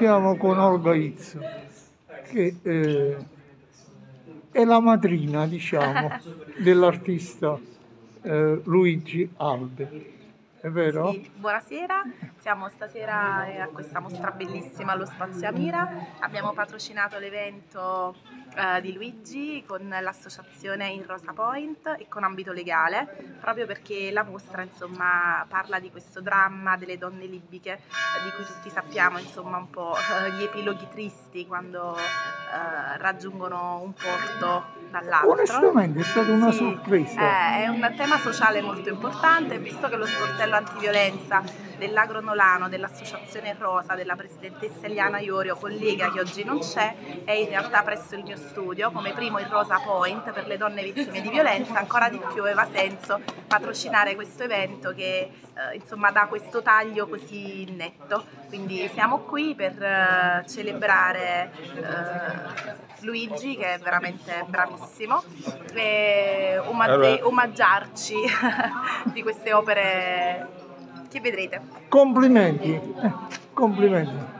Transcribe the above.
siamo con Olga Izzo, che eh, è la madrina, diciamo, dell'artista eh, Luigi Alde. È vero? Sì, buonasera, siamo stasera a questa mostra bellissima allo Spazio Amira. Abbiamo patrocinato l'evento eh, di Luigi con l'associazione In Rosa Point e con ambito legale, proprio perché la mostra insomma, parla di questo dramma delle donne libiche, eh, di cui tutti sappiamo insomma, un po' eh, gli epiloghi tristi quando eh, raggiungono un porto dall'altro. Onestamente è stata una Sì, sorpresa. eh, è un tema sociale molto importante, visto che lo sportello antiviolenza dell'Agro Nolano, dell'Associazione Rosa, della presidentessa Eliana Iorio, collega che oggi non c'è, è in realtà presso il mio studio, come primo il Rosa Point per le donne vittime di violenza, ancora di più aveva senso patrocinare questo evento che eh, insomma dà questo taglio così netto. Quindi siamo qui per eh, celebrare eh, Luigi che è veramente bravissimo e e omaggiarci di queste opere che vedrete. Complimenti, eh, complimenti.